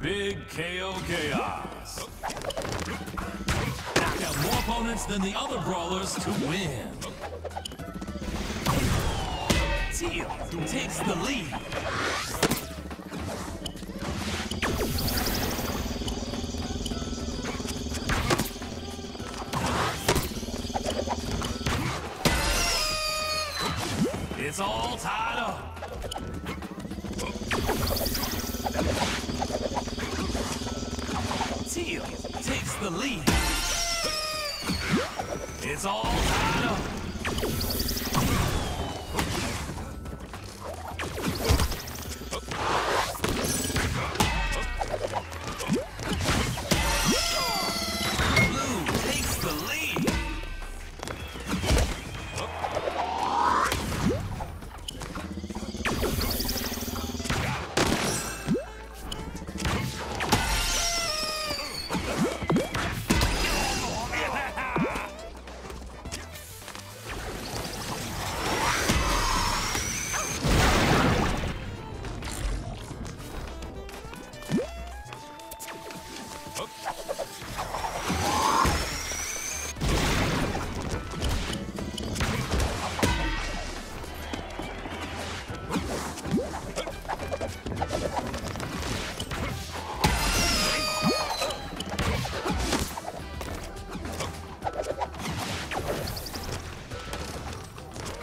Big KO Chaos. Knock out more opponents than the other brawlers to win. Teal takes the lead. It's all tied up. The lead. It's all tied up.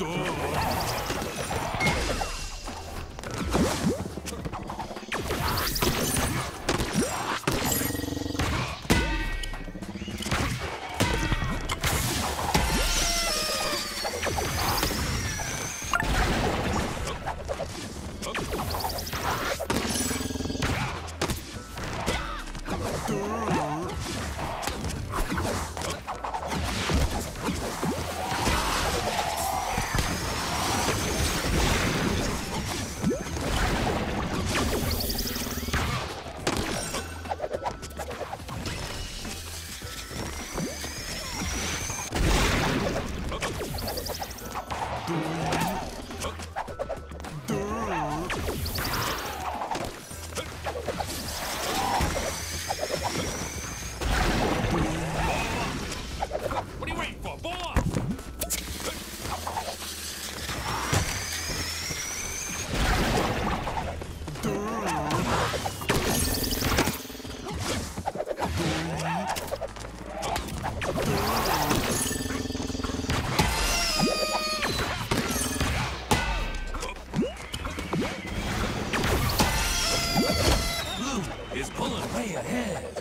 What way ahead.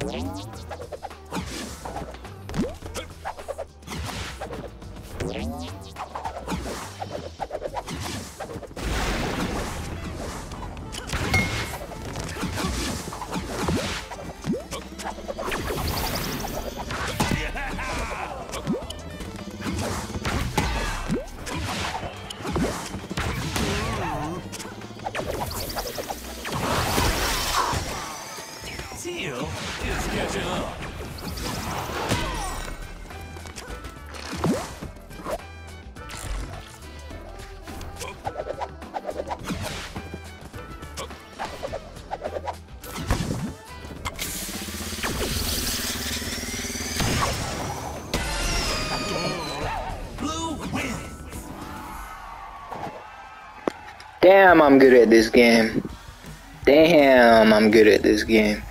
Thank you. Damn, I'm good at this game. Damn, I'm good at this game.